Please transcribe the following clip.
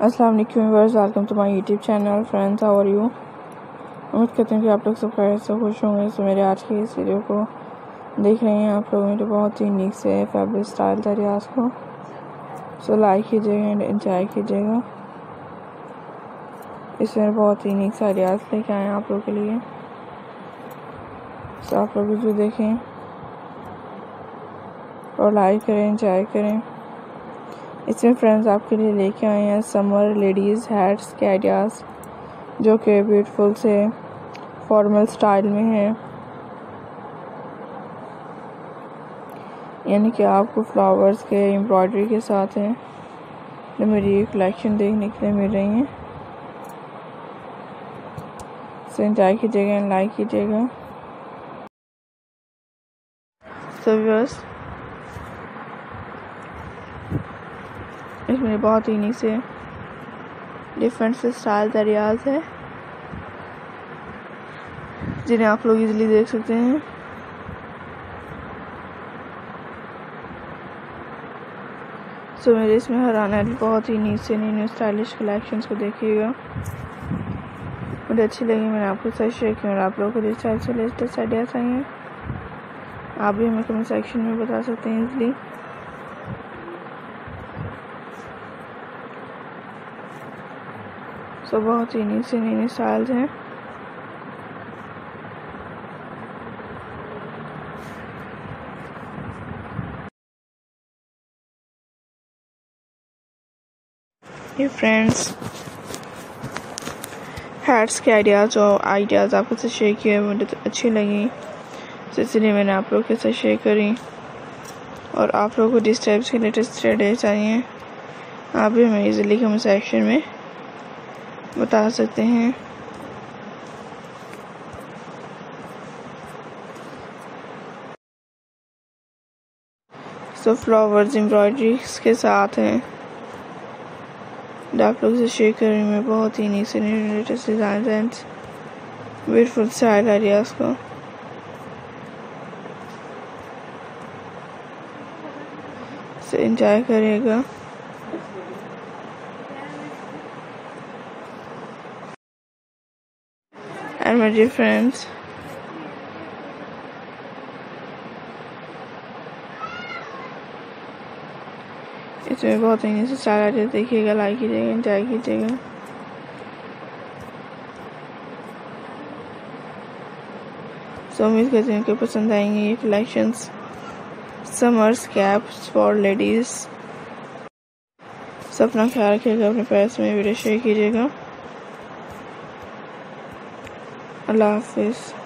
अस्सलाम वालेकुम viewers welcome to my YouTube channel friends how are you उम्मीद करती हूँ कि आप लोग सब खैर से खुश होंगे। सो मेरे आज के इस वीडियो को देख रहे हैं आप लोग। मेरे बहुत ही नीक से फैब्रिक स्टाइल था रियाज को। सो लाइक कीजिएगा एंड इंजॉय कीजिएगा। इसमें बहुत ही नीक सा रियाज लेके आए हैं आप लोग के लिए। सो आप लोग जो देखें। और लाइक करें इंजॉय करें। इसमें फ्रेंड्स आपके लिए लेके आए हैं समर लेडीज़ हैट्स के आइडियाज़ जो कि ब्यूटीफुल से फॉर्मल स्टाइल में है। यानी कि आपको फ्लावर्स के एम्ब्रॉयडरी के साथ हैं, जो मेरी ये कलेक्शन देखने के लिए मिल रही हैं। सो इंजॉय कीजिएगा एंड लाइक कीजिएगा। सो व्यूअर्स इसमें बहुत ही से डिफरेंट से स्टाइल दरियाज है, जिन्हें आप लोग इजीली देख सकते हैं। सो मेरे इसमें हर आने बहुत ही नीच से न्यू न्यू स्टाइलिश कलेक्शंस को देखिएगा। मुझे अच्छी लगी, मैंने आपको साथ शेयर किया और आप लोगों को जिस लेटेस्ट आइडियाज़ आई हैं, आप भी हमें कमेंट सेक्शन में बता सकते हैं इजली सो तो बहुत ही से नई स्टाइल्स हैं। ये फ्रेंड्स हैट्स के आइडियाज़ और आइडियाज़ आपके साथ शेयर किए मुझे तो अच्छी लगी। तो इसलिए मैंने आप लोग के साथ शेयर करी। और आप लोगों को जिस टाइप के लेटेस्ट आइडिया चाहिए। आप भी हमें इजीली कमेंट सेक्शन में बता सकते हैं। सो फ्लावर्स एम्ब्रॉयडरी के साथ हैं। आप लोग से शेयर करें मैं बहुत ही नीचे latest design and beautiful style ideas को से इंजॉय करेगा and my dear friends. इसमें बहुत ही से चार आइडिया देखिएगा लाइक कीजिएगा इंजॉय कीजिएगा सो उम्मीद करती हूँ कि पसंद आएँगे ये collections summers caps for ladies सब अपना ख्याल रखिएगा, अपने पैस में वीडियो शेयर कीजिएगा। I love this.